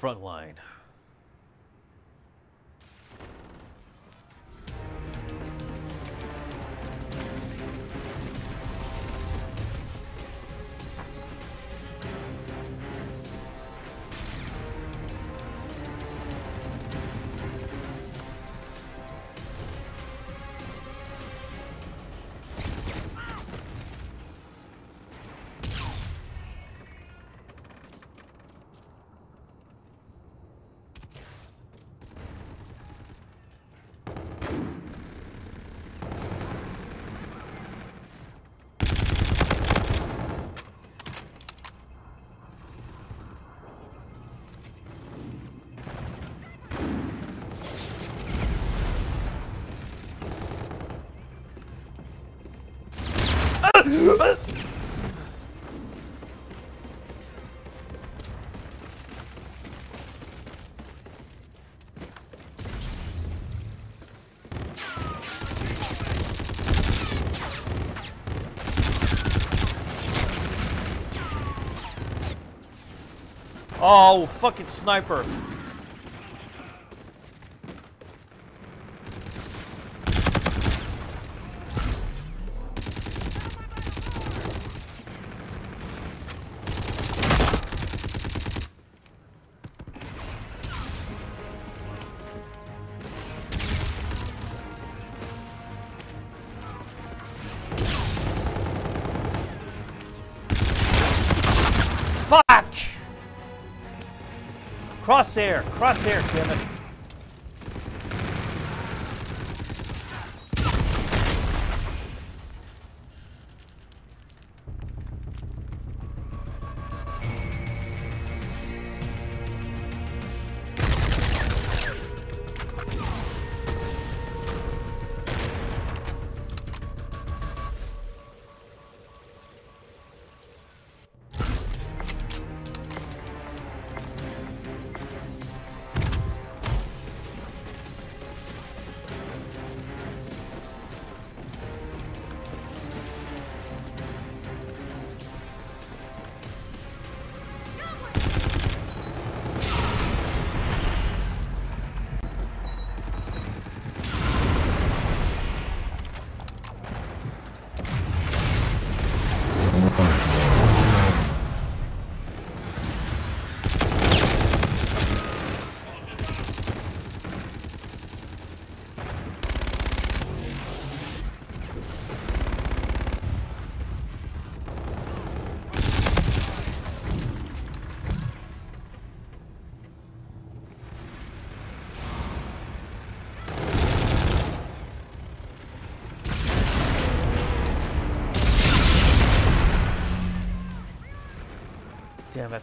front Oh, fucking sniper. Crosshair! Crosshair, damn it! Damn it.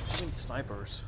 too many snipers.